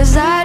Cause I.